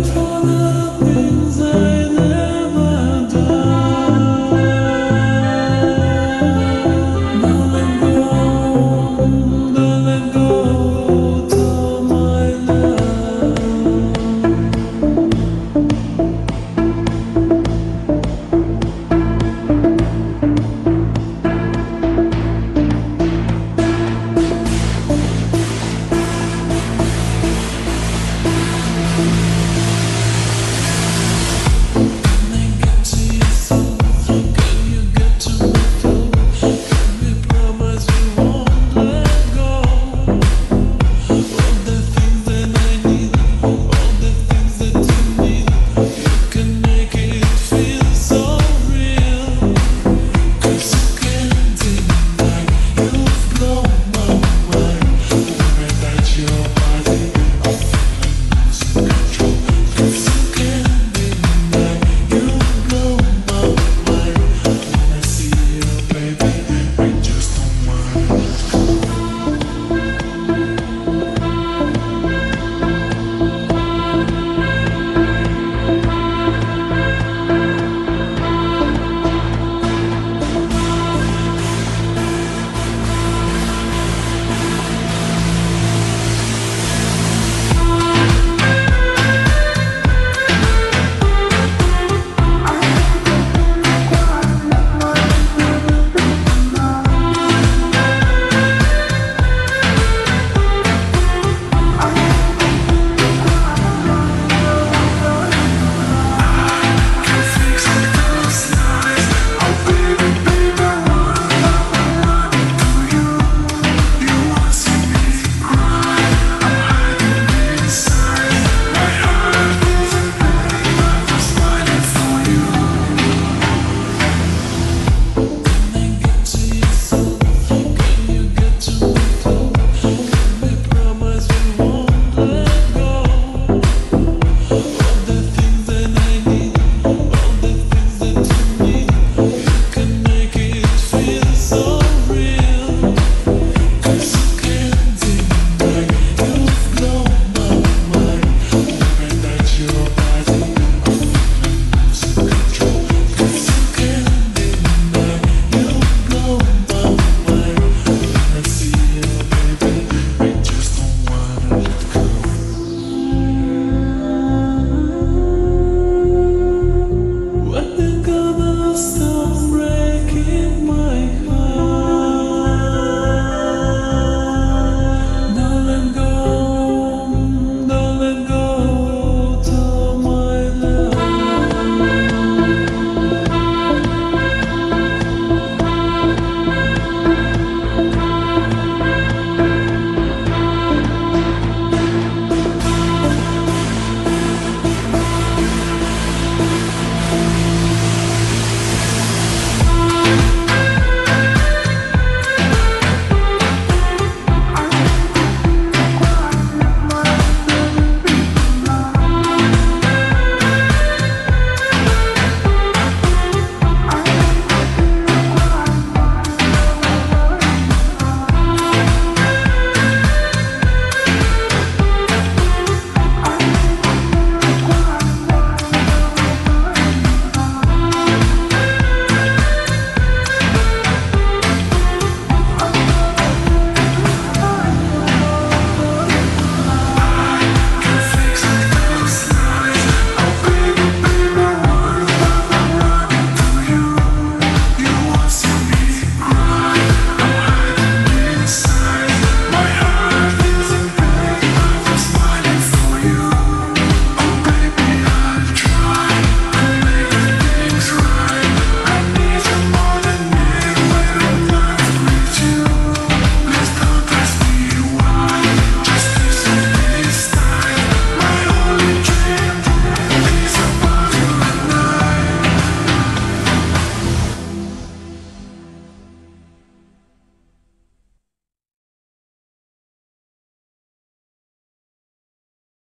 Until the